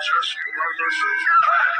Just you and me.